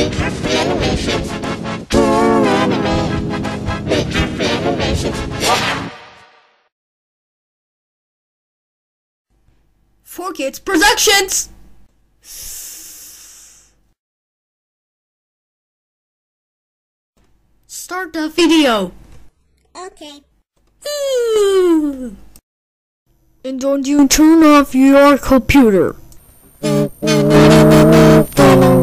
Make happy animations. Cool anime. Make happy animations. 4Kids Productions! Start the video! Okay. And don't you turn off your computer. Mm-hmm.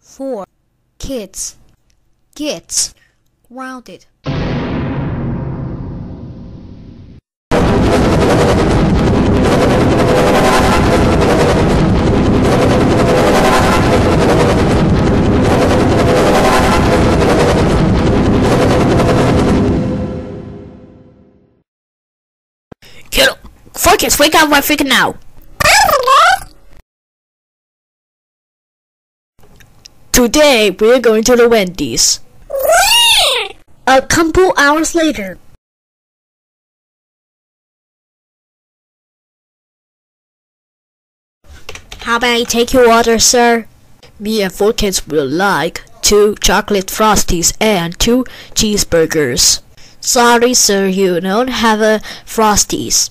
For kids, kids, grounded. Focus, wake up right freaking now! Today we're going to the Wendy's. A couple hours later. How may I take your order, sir? Me and four kids will like two chocolate frosties and two cheeseburgers. Sorry, sir, you don't have a frosties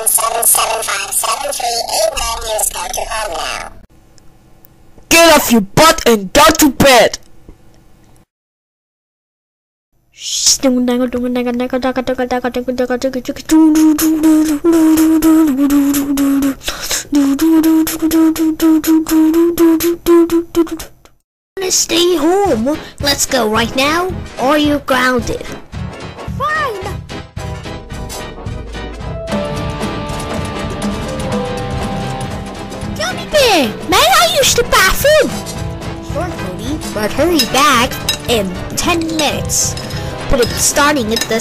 9879877573898798797575738. News go to home now. Get off your butt and go to bed! Stay home? Let's go right now, or you're grounded. Bathroom? Sure, Cody, but hurry back in 10 minutes. But it's starting at the